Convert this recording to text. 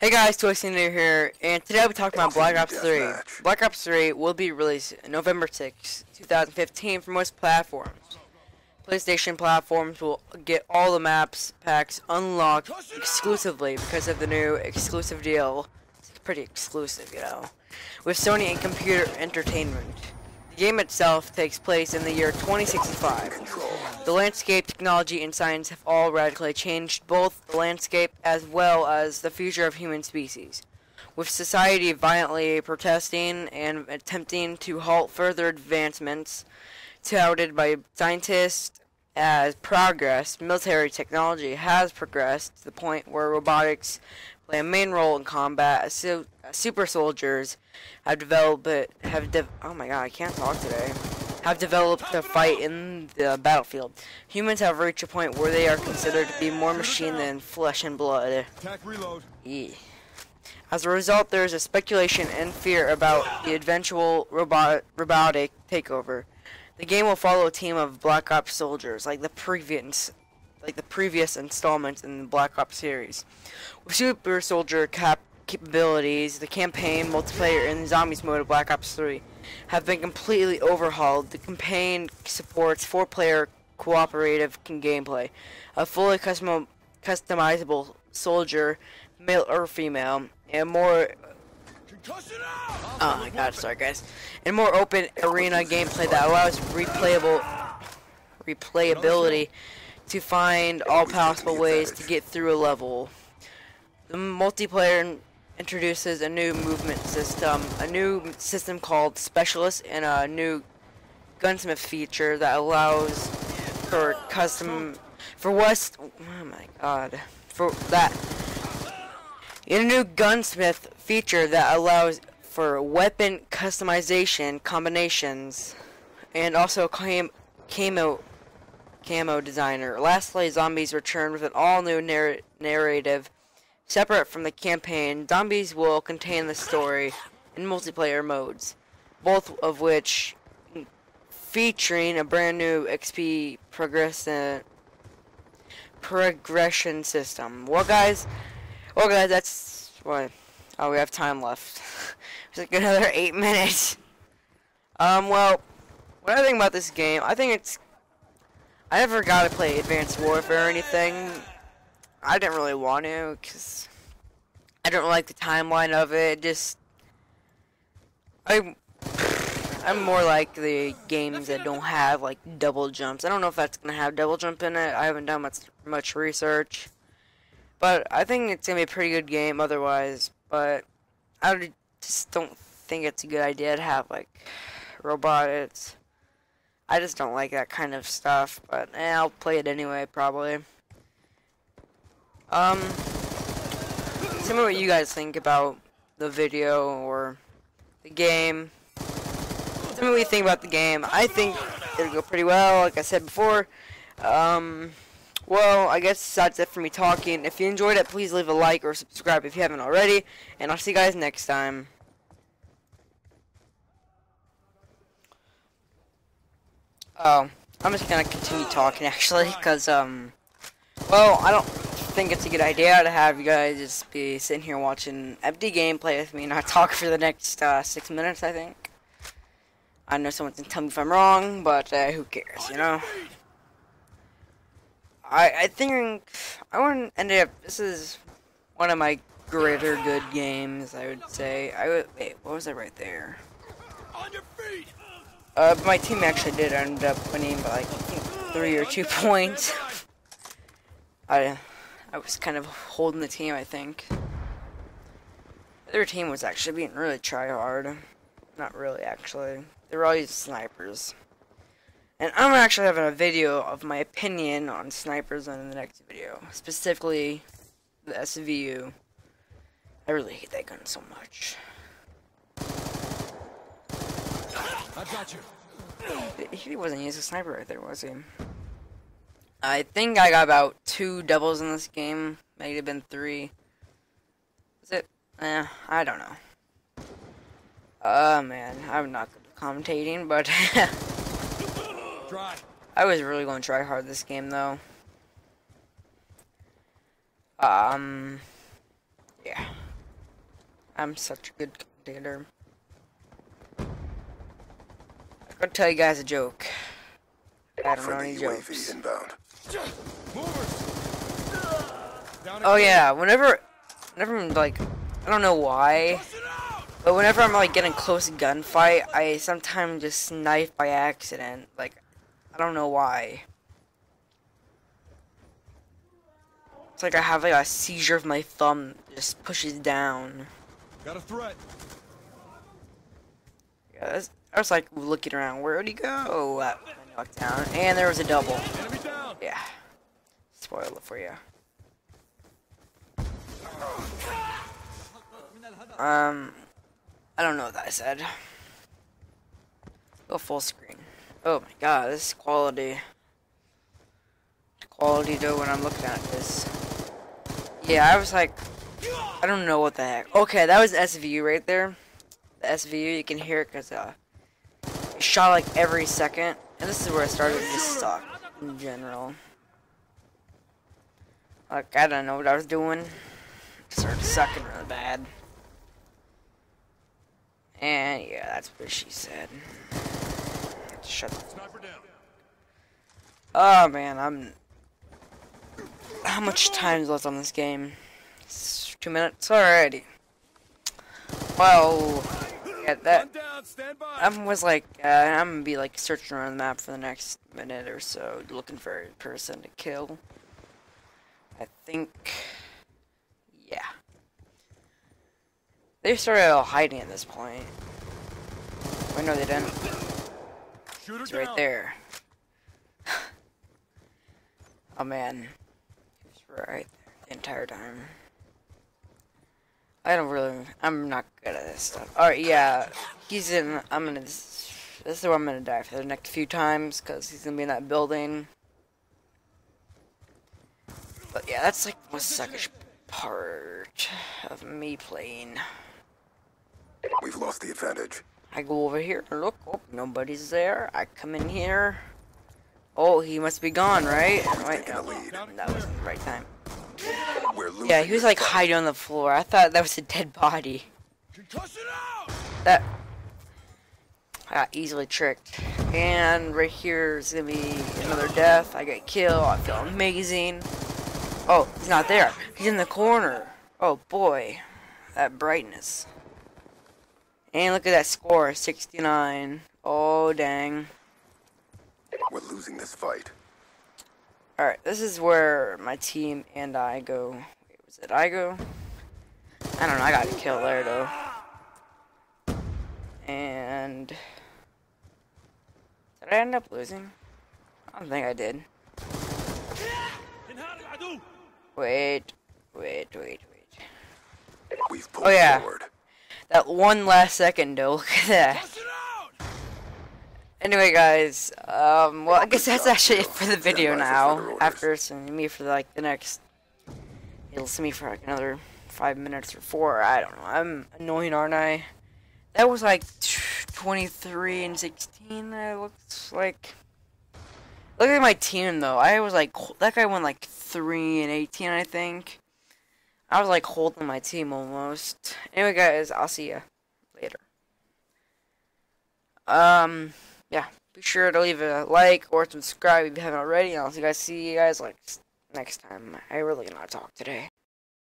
Hey guys, Toy Toycinator here, and today I'll be talking about Black Ops 3. Deathmatch. Black Ops 3 will be released November 6, 2015 for most platforms. PlayStation platforms will get all the maps packs unlocked exclusively because of the new exclusive deal. It's pretty exclusive, you know. With Sony and Computer Entertainment. The game itself takes place in the year 2065. The landscape, technology, and science have all radically changed both the landscape as well as the future of human species. With society violently protesting and attempting to halt further advancements touted by scientists as progress, military technology has progressed to the point where robotics play a main role in combat. As super soldiers have developed, have de- oh my god, I can't talk today. Have developed to fight in the battlefield. Humans have reached a point where they are considered to be more machine than flesh and blood. Yeah. As a result, there is a speculation and fear about the eventual robot robotic takeover. The game will follow a team of Black Ops soldiers, like the previous, like the previous installments in the Black Ops series. With super soldier cap capabilities, the campaign, multiplayer, and zombies mode of Black Ops 3 have been completely overhauled. The campaign supports four-player cooperative gameplay, a fully custom customizable soldier, male or female, and more Oh my god, sorry guys. And more open arena gameplay that allows replayable replayability to find all possible ways to get through a level. The multiplayer introduces a new movement system, a new system called Specialist, and a new gunsmith feature that allows for custom for West. Oh my god, for that in a new gunsmith feature that allows for weapon customization combinations and also cam- camo camo designer. Lastly, Zombies return with an all-new narr- narrative separate from the campaign. Zombies will contain the story in multiplayer modes, both of which featuring a brand new XP progression progression system. Well, guys, well, guys, that's what. Oh, we have time left. It's like another eight minutes. Um, well, what I think about this game, I think it's. I never got to play Advanced Warfare or anything. I didn't really want to, because I don't like the timeline of it. Just. I. I'm more like the games that don't have like double jumps. I don't know if that's gonna have double jump in it. I haven't done much much research. But I think it's gonna be a pretty good game otherwise. But I just don't think it's a good idea to have like robots. I just don't like that kind of stuff. But eh, I'll play it anyway, probably. Um, tell me what you guys think about the video or the game. Tell me what you think about the game. I think it'll go pretty well, like I said before. Um, well, I guess that's it for me talking. If you enjoyed it, please leave a like or subscribe if you haven't already. And I'll see you guys next time. Oh, I'm just gonna continue talking actually, because, um, well, I don't think it's a good idea to have you guys just be sitting here watching empty gameplay with me and not talk for the next, uh, six minutes, I think. I know someone can tell me if I'm wrong, but, uh, who cares, you know? I I think I want to end up. This is one of my greater good games. I would say. I would wait. What was that right there? On your feet. Uh, my team actually did end up winning by like three or two points. I I was kind of holding the team. I think. The other team was actually being really try hard. Not really, actually. They were all using snipers. And I'm actually having a video of my opinion on snipers in the next video. Specifically, the SVU. I really hate that gun so much. I got you. He wasn't using a sniper right there, was he? I think I got about two doubles in this game. Might have been three. Is it? Eh, I don't know. Oh man, I'm not good at commentating, but I was really going to try hard this game though. Um, yeah. I'm such a good commentator. I'm gonna tell you guys a joke. I don't know any jokes. inbound. Oh yeah, whenever, whenever I'm like, I don't know why, Cuss it out. but whenever I'm like getting close to gunfight, I sometimes just knife by accident. Like, I don't know why. It's like I have like a seizure of my thumb just pushes down. Got a threat. Yeah, I was like looking around. Where'd he go? Uh, knocked down, and there was a double. Enemy down. Yeah. Spoil it for you. Um, I don't know what I said. Go full screen. Oh my god, this is quality. Quality though when I'm looking at this. Yeah, I was like, I don't know what the heck. Okay, that was SVU right there. The SVU, you can hear it because uh, it shot like every second. And this is where I started to suck in general. Like, I don't know what I was doing. Started sucking really bad. And yeah, that's what she said. Shut the Sniper down. Oh man, I'm. How much time is left on this game? It's two minutes already. Well, yeah, that One down. Stand by. I was like, uh, I'm gonna be like searching around the map for the next minute or so, looking for a person to kill. I think, yeah. They started hiding at this point. Wait, no, they didn't. Shooter It's down. right there. oh man, he was right there the entire time. I don't really. I'm not good at this stuff. Alright, yeah, he's in. I'm gonna. This is where I'm gonna die for the next few times because he's gonna be in that building. But yeah, that's like the most suckish part of me playing. We've lost the advantage. I go over here, look, oh, nobody's there. I come in here. Oh, he must be gone, right? Wait, taking no, the lead. that wasn't the right time. We're losing. Yeah, he was like hiding on the floor. I thought that was a dead body. That I got easily tricked. And right here is gonna be another death. I get killed. I feel amazing. Oh, he's not there. He's in the corner. Oh boy, that brightness. And look at that score, 69. Oh dang. We're losing this fight. Alright, this is where my team and I go. Wait, was it I go? I don't know, I got a kill there though. And did I end up losing? I don't think I did. Wait, wait, wait, wait. We've pulled Oh, yeah. forward. That one last second though, look at that. It. Anyway, guys, um, well, I guess that's actually it for the video Stand by for now. After seeing me for like the next, you'll see me for like another five minutes or four. I don't know. I'm annoying, aren't I? That was like 23 and 16. That looks like. Look at my team though. I was like that guy won like three and 18, I think. I was like holding my team almost. Anyway, guys, I'll see you later. Um yeah, be sure to leave a like or subscribe if you haven't already. And I'll see you guys see you guys like next time. I really cannot talk today.